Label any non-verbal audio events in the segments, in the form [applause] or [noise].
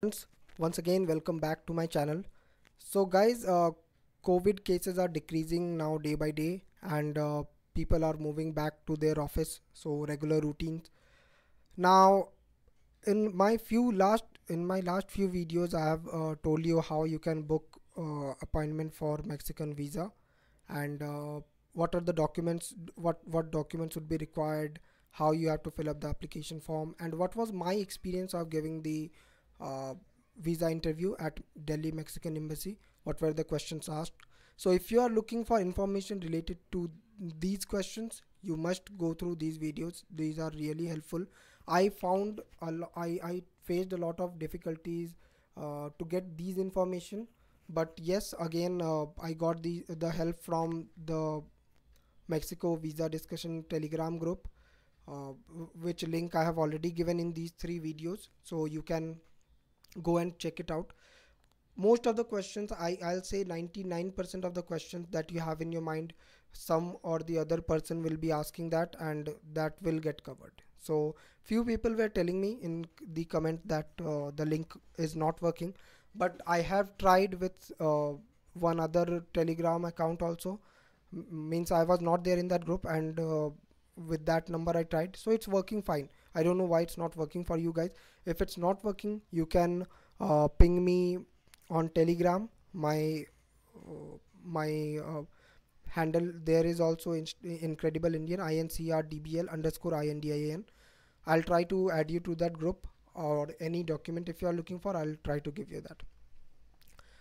friends once again welcome back to my channel. So guys uh, covid cases are decreasing now day by day and uh, people are moving back to their office so regular routines. Now in my few last in my last few videos i have uh, told you how you can book uh, appointment for mexican visa and uh, what are the documents what what documents would be required how you have to fill up the application form and what was my experience of giving the visa interview at Delhi Mexican Embassy. What were the questions asked? So if you are looking for information related to these questions, you must go through these videos. These are really helpful. I found I faced a lot of difficulties uh, to get these information but yes again uh, I got the the help from the Mexico visa discussion telegram group uh, which link I have already given in these three videos so you can go and check it out. Most of the questions i i'll say 99% of the questions that you have in your mind some or the other person will be asking that and that will get covered. So few people were telling me in the comment that uh, the link is not working but i have tried with uh, one other telegram account also. M means i was not there in that group and uh, with that number i tried. So it's working fine. I don't know why it's not working for you guys if it's not working you can uh, ping me on telegram. My uh, my uh, handle there is also in incredible indian incrdbl underscore indian i'll try to add you to that group or any document if you are looking for i'll try to give you that.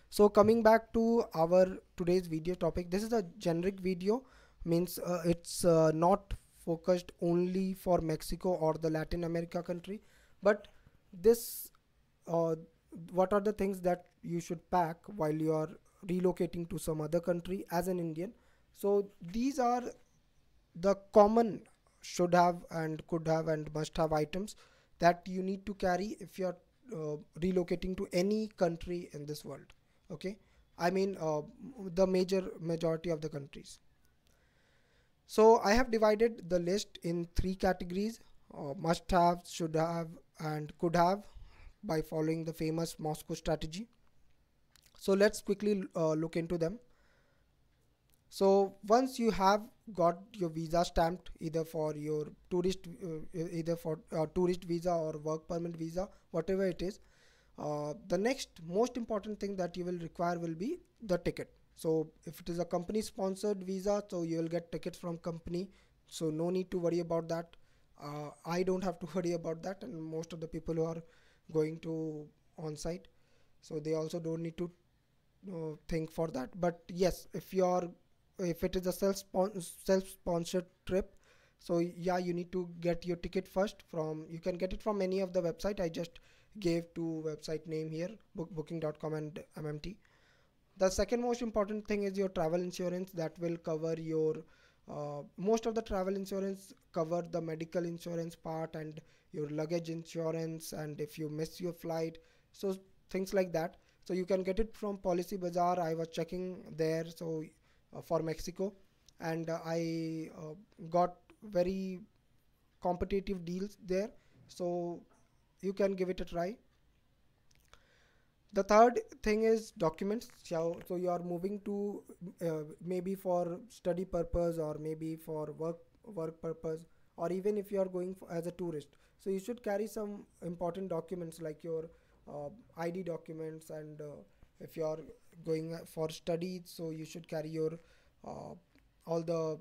So coming back to our today's video topic this is a generic video means uh, it's uh, not focused only for Mexico or the Latin America country but this uh, what are the things that you should pack while you are relocating to some other country as an Indian? So these are the common should have and could have and must have items that you need to carry if you are uh, relocating to any country in this world okay? I mean uh, the major majority of the countries. So I have divided the list in three categories uh, must have, should have and could have by following the famous Moscow strategy. So let's quickly uh, look into them. So once you have got your visa stamped either for your tourist uh, either for uh, tourist visa or work permit visa whatever it is uh, the next most important thing that you will require will be the ticket so if it is a company sponsored visa so you will get tickets from company so no need to worry about that uh, i don't have to worry about that and most of the people who are going to on site so they also don't need to think for that. But yes if you are if it is a self self sponsored trip so yeah you need to get your ticket first from you can get it from any of the website. I just gave two website name here book, booking.com and mmt the second most important thing is your travel insurance. That will cover your uh, most of the travel insurance cover the medical insurance part and your luggage insurance and if you miss your flight so things like that. So you can get it from policy bazaar. I was checking there so uh, for mexico. And uh, i uh, got very competitive deals there. So you can give it a try the third thing is documents. So, you are moving to uh, maybe for study purpose or maybe for work work purpose or even if you are going as a tourist. So you should carry some important documents like your uh, id documents and uh, if you are going for study so you should carry your uh, all the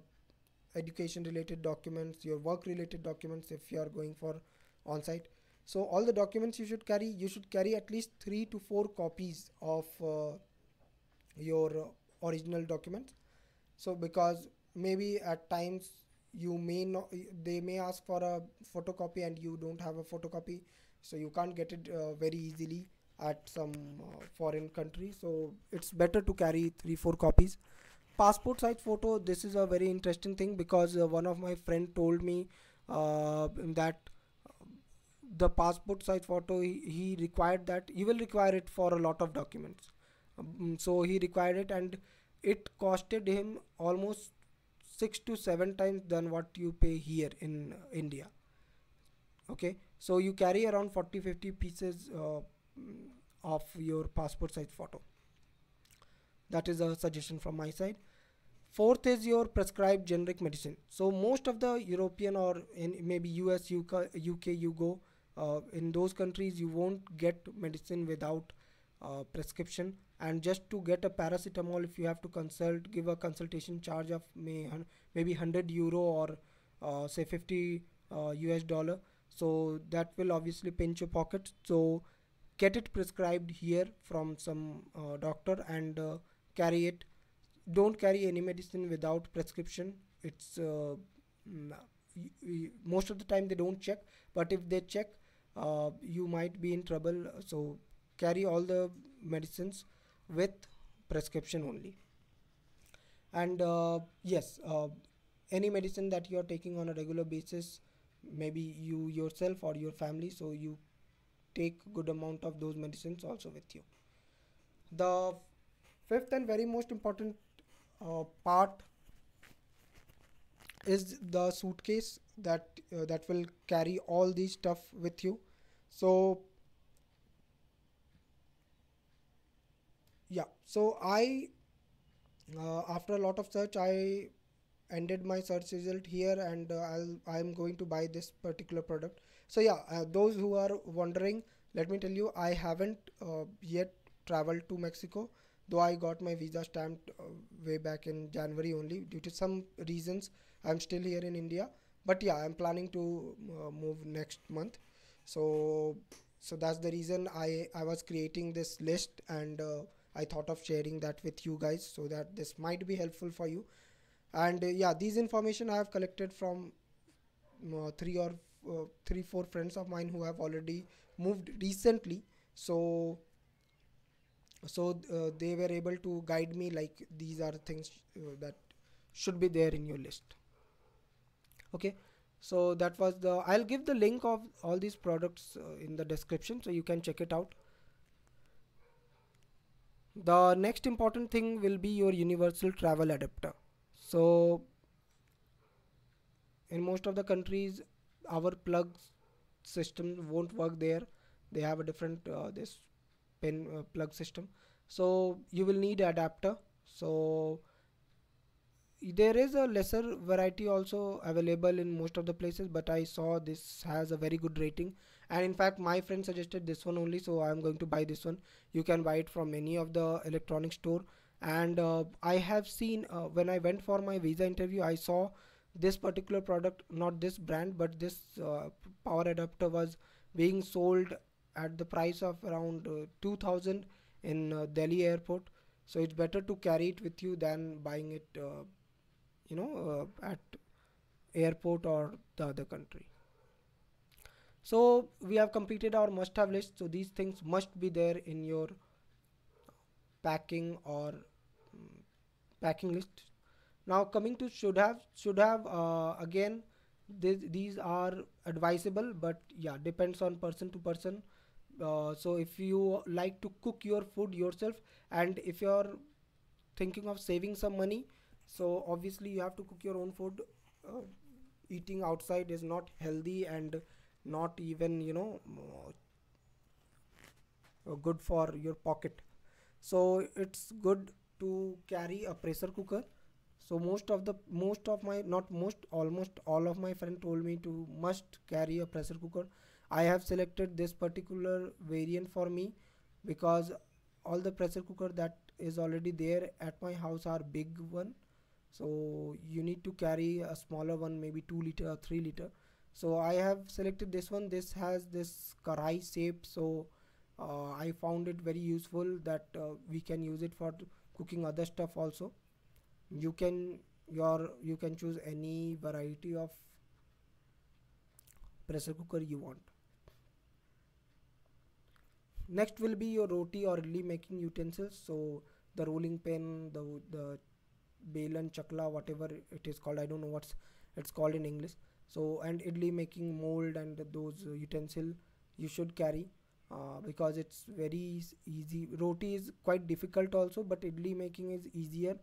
education related documents your work related documents if you are going for on site so all the documents you should carry you should carry at least three to four copies of uh, your uh, original documents. So because maybe at times you may not they may ask for a photocopy and you don't have a photocopy. So you can't get it uh, very easily at some uh, foreign country. So it's better to carry three four copies. Passport size photo this is a very interesting thing because uh, one of my friend told me uh, that the passport size photo he, he, required that he will require it for a lot of documents. Um, so he required it and it costed him almost six to seven times than what you pay here in uh, india. Okay? So you carry around 40 50 pieces uh, mm, of your passport size photo. That is a suggestion from my side. Fourth is your prescribed generic medicine. So most of the european or in maybe us uk, UK you go uh, in those countries you won't get medicine without uh, prescription. And just to get a paracetamol if you have to consult give a consultation charge of may, maybe 100 euro or uh, say 50 us uh, dollar. So that will obviously pinch your pocket. So get it prescribed here from some uh, doctor and uh, carry it. Don't carry any medicine without prescription. It's mm, most of the time they don't check. But if they check uh, you might be in trouble. So carry all the medicines with prescription only. And uh, yes uh, any medicine that you are taking on a regular basis maybe you yourself or your family so you take good amount of those medicines also with you. The fifth and very most important uh, part is the suitcase that uh, that will carry all these stuff with you. So yeah. So i uh, after a lot of search i ended my search result here and uh, I'll I'm going to buy this particular product. So yeah uh, those who are wondering let me tell you I haven't uh, yet traveled to Mexico though I got my visa stamped uh, way back in January only due to some reasons I'm still here in India. But yeah I'm planning to uh, move next month. So so that's the reason I I was creating this list and uh, I thought of sharing that with you guys so that this might be helpful for you. And uh, yeah these information i have collected from uh, three or uh, three four friends of mine who have already moved recently. So so uh, they were able to guide me like these are things uh, that should be there in your list. Okay? So that was the i'll give the link of all these products uh, in the description so you can check it out. The next important thing will be your universal travel adapter. So in most of the countries our plug system won't work there. They have a different uh, this pin uh, plug system. So you will need adapter. So there is a lesser variety also available in most of the places but I saw this has a very good rating. And in fact my friend suggested this one only so I'm going to buy this one. You can buy it from any of the electronic store. And uh, I have seen uh, when I went for my visa interview I saw this particular product not this brand but this uh, power adapter was being sold at the price of around uh, 2000 in uh, Delhi airport. So it's better to carry it with you than buying it uh, you know at airport or the other country. So we have completed our must have list. So these things must be there in your packing or um, packing list. Now coming to should have should have uh, again th these are advisable but yeah depends on person to person uh, so if you like to cook your food yourself and if you're thinking of saving some money so obviously you have to cook your own food. Uh, eating outside is not healthy and not even you know uh, good for your pocket. So it's good to carry a pressure cooker. So most of the most of my not most almost all of my friend told me to must carry a pressure cooker i have selected this particular variant for me because all the pressure cooker that is already there at my house are big one. So you need to carry a smaller one maybe 2 liter or 3 liter. So i have selected this one. This has this karai shape. So uh, I found it very useful that uh, we can use it for cooking other stuff also. You can your you can choose any variety of pressure cooker you want next will be your roti or idli making utensils. So the rolling pin the the belan chakla whatever it is called. I don't know what's it's called in english. So and idli making mold and those uh, utensil you should carry uh, because it's very easy. Roti is quite difficult also but idli making is easier.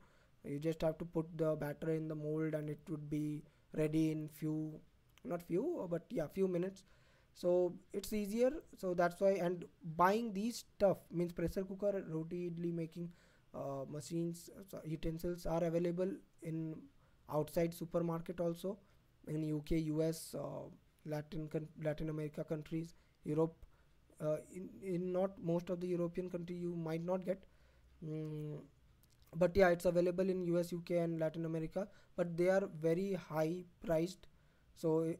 You just have to put the batter in the mold and it would be ready in few not few but yeah few minutes so it's easier. So that's why and buying these stuff means pressure cooker roti idli making uh, machines utensils are available in outside supermarket also in uk us uh, latin latin america countries europe uh, in, in not most of the european country you might not get. Mm, but yeah it's available in us uk and latin america but they are very high priced. So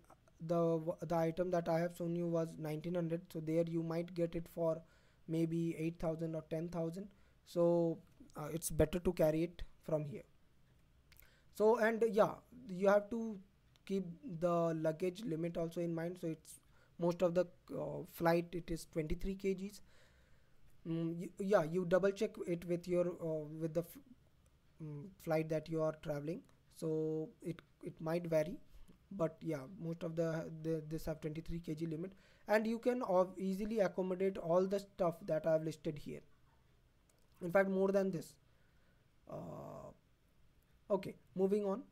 the the item that i have shown you was 1900 so there you might get it for maybe 8000 or 10000 so uh, it's better to carry it from here. So and yeah you have to keep the luggage limit also in mind. So it's most of the uh, flight it is 23 kgs. Mm, you, yeah you double check it with your uh, with the mm, flight that you are traveling. So it it might vary but yeah most of the, the this have 23 kg limit. And you can easily accommodate all the stuff that i've listed here. In fact more than this. Uh, okay moving on.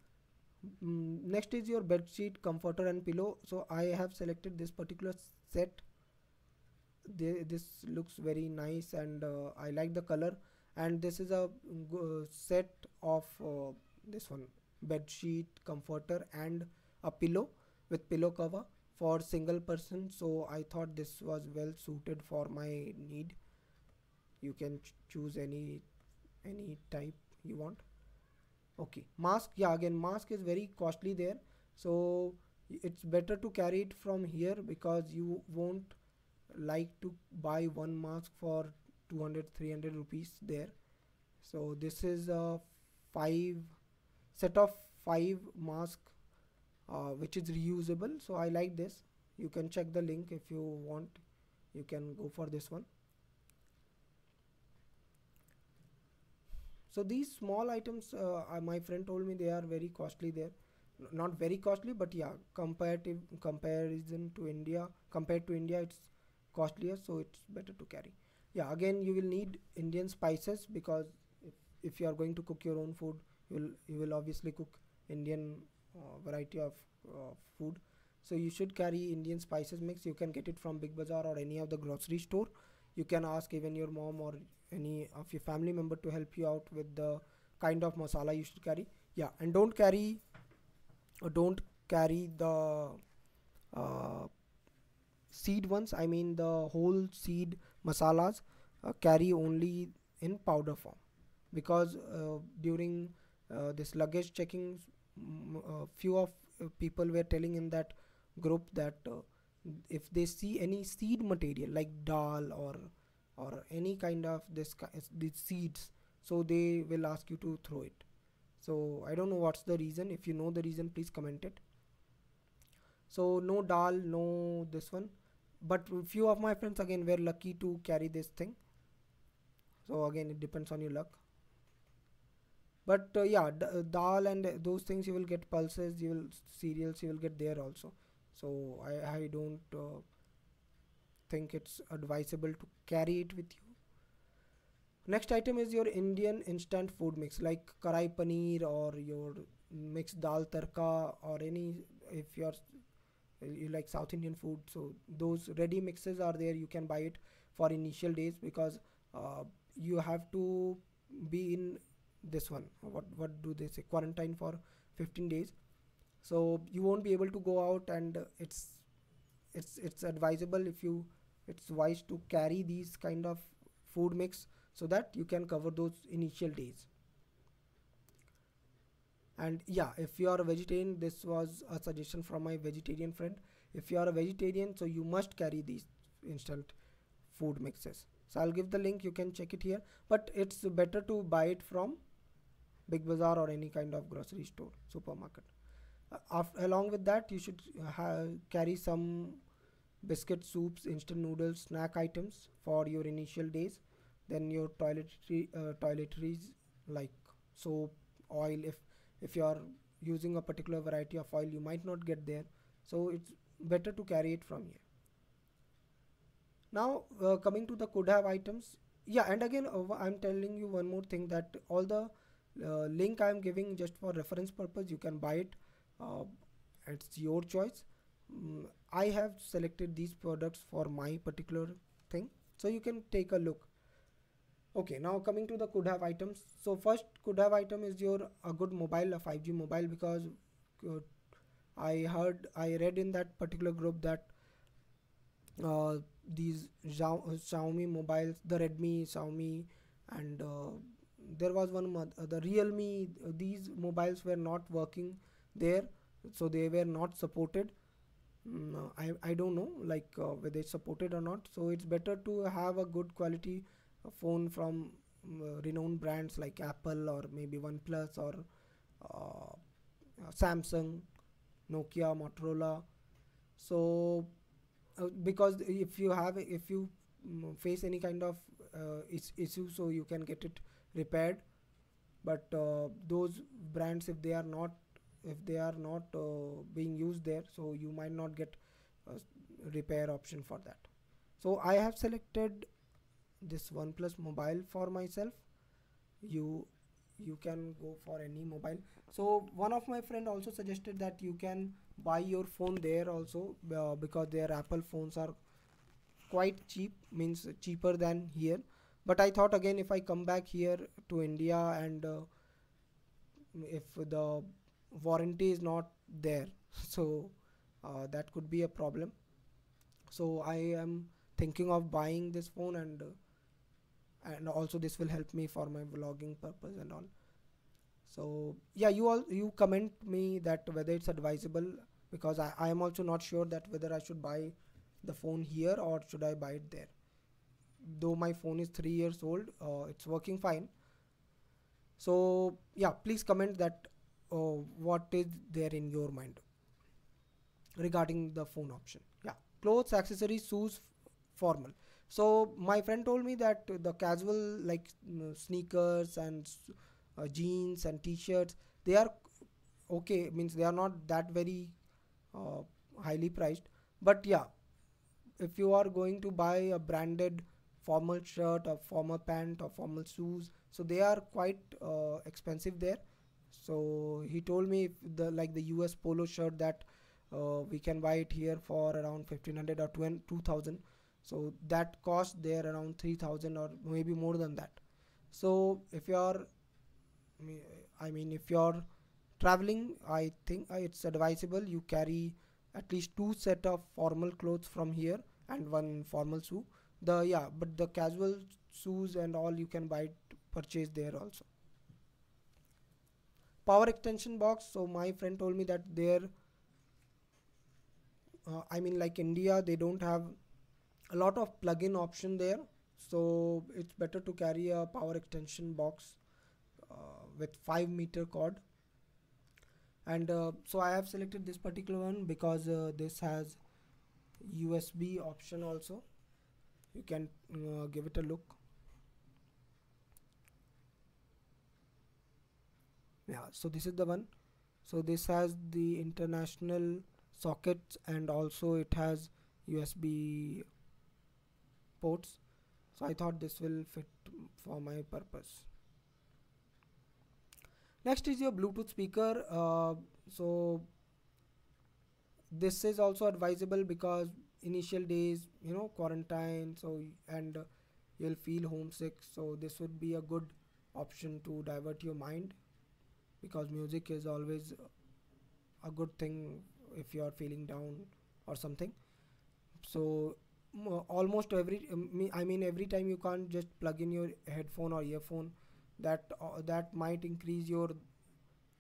Mm, next is your bed sheet comforter and pillow. So i have selected this particular set. This looks very nice and uh, i like the color. And this is a uh, set of uh, this one bed sheet comforter and a pillow with pillow cover for single person. So i thought this was well suited for my need. You can ch choose any any type you want. Okay mask yeah again mask is very costly there. So it's better to carry it from here because you won't like to buy one mask for 200 300 rupees there. So this is a five set of five mask uh, which is reusable. So I like this. You can check the link if you want. You can go for this one. So these small items uh, my friend told me they are very costly there. Not very costly but yeah comparative comparison to India compared to India it's costlier so it's better to carry. Yeah again you will need Indian spices because if, if you are going to cook your own food you will you will obviously cook Indian variety of uh, food. So you should carry Indian spices mix. You can get it from Big Bazaar or any of the grocery store. You can ask even your mom or any of your family member to help you out with the kind of masala you should carry. Yeah and don't carry or don't carry the uh, seed ones. I mean the whole seed masalas uh, carry only in powder form. Because uh, during uh, this luggage checking uh, few of uh, people were telling in that group that uh, if they see any seed material like dal or or any kind of this these seeds so they will ask you to throw it. So i don't know what's the reason. If you know the reason please comment it. So no dal no this one. But few of my friends again were lucky to carry this thing. So again it depends on your luck but uh, yeah uh, dal and those things you will get pulses you will cereals you will get there also. So i i don't uh, think it's advisable to carry it with you. Next item is your indian instant food mix like karai paneer or your mixed dal tarka or any if you're you like south indian food so those ready mixes are there you can buy it for initial days because uh, you have to be in this one? What what do they say? Quarantine for 15 days. So you won't be able to go out and it's it's it's advisable if you it's wise to carry these kind of food mix so that you can cover those initial days. And yeah if you are a vegetarian this was a suggestion from my vegetarian friend. If you are a vegetarian so you must carry these instant food mixes. So i'll give the link. You can check it here. But it's better to buy it from big bazaar or any kind of grocery store supermarket. Uh, along with that you should carry some biscuit soups instant noodles snack items for your initial days. Then your toiletry uh, toiletries like soap oil if if you are using a particular variety of oil you might not get there. So it's better to carry it from here. Now uh, coming to the could have items. Yeah and again uh, i'm telling you one more thing that all the uh, link I am giving just for reference purpose you can buy it uh, it's your choice. Mm, I have selected these products for my particular thing so you can take a look. Okay now coming to the could have items. So first could have item is your a good mobile a 5G mobile because uh, I heard I read in that particular group that uh, these Xiaomi mobiles the Redmi Xiaomi and uh, there was one uh, the realme uh, these mobiles were not working there so they were not supported. Mm, I, I don't know like uh, whether it's supported or not. So it's better to have a good quality uh, phone from uh, renowned brands like apple or maybe oneplus or uh, samsung nokia motorola. So because if you have if you mm, face any kind of issue so you can get it repaired but uh, those brands if they are not if they are not uh, being used there so you might not get a repair option for that. So I have selected this OnePlus mobile for myself. You you can go for any mobile. So one of my friend also suggested that you can buy your phone there also uh, because their Apple phones are quite cheap means cheaper than here but I thought again if I come back here to India and uh, if the warranty is not there [laughs] so uh, that could be a problem. So I am thinking of buying this phone and uh, and also this will help me for my vlogging purpose and all. So yeah you all you comment me that whether it's advisable because I, I am also not sure that whether I should buy the phone here or should I buy it there though my phone is three years old uh, it's working fine. So yeah please comment that uh, what is there in your mind regarding the phone option. Yeah clothes accessories shoes formal. So my friend told me that the casual like sneakers and uh, jeans and t-shirts they are okay means they are not that very uh, highly priced. But yeah if you are going to buy a branded formal shirt or formal pant or formal shoes. So they are quite uh, expensive there. So he told me the like the US polo shirt that uh, we can buy it here for around 1500 or 2000 so that cost there around 3000 or maybe more than that. So if you are I mean if you're traveling I think uh, it's advisable you carry at least two set of formal clothes from here and one formal shoe the yeah but the casual shoes and all you can buy purchase there also. Power extension box so my friend told me that there uh, I mean like India they don't have a lot of plug-in option there. So it's better to carry a power extension box uh, with 5 meter cord. And uh, so I have selected this particular one because uh, this has USB option also you can uh, give it a look. Yeah so this is the one. So this has the international sockets and also it has USB ports. So I thought this will fit for my purpose. Next is your Bluetooth speaker. Uh, so this is also advisable because initial days you know quarantine so and uh, you'll feel homesick. So this would be a good option to divert your mind because music is always a good thing if you are feeling down or something. So almost every i mean every time you can't just plug in your headphone or earphone that uh, that might increase your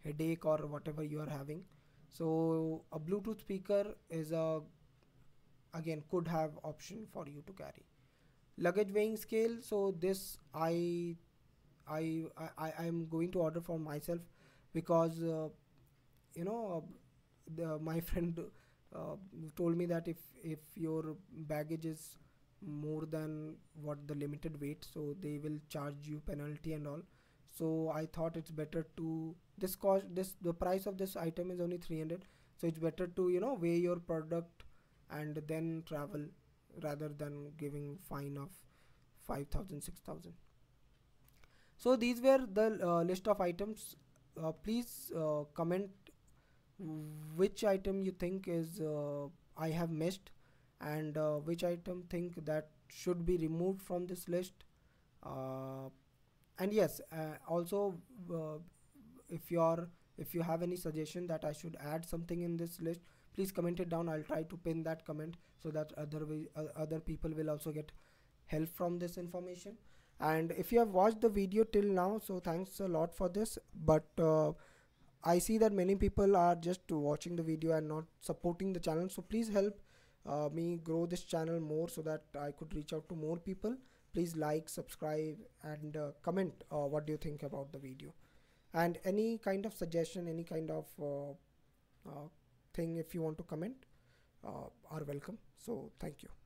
headache or whatever you are having. So a bluetooth speaker is a again could have option for you to carry. Luggage weighing scale so this I I I am going to order for myself because uh, you know the, my [laughs] friend uh, told me that if if your baggage is more than what the limited weight so they will charge you penalty and all. So i thought it's better to this cost this the price of this item is only 300 so it's better to you know weigh your product and then travel rather than giving fine of 5000 6000 so these were the uh, list of items. Uh, please uh, comment which item you think is uh, I have missed and uh, which item think that should be removed from this list. Uh, and yes also if you're if you have any suggestion that I should add something in this list please comment it down. I'll try to pin that comment so that other way, uh, other people will also get help from this information. And if you have watched the video till now so thanks a lot for this. But uh, I see that many people are just watching the video and not supporting the channel. So please help uh, me grow this channel more so that I could reach out to more people. Please like subscribe and uh, comment uh, what do you think about the video and any kind of suggestion any kind of uh, uh, thing if you want to comment uh, are welcome. So thank you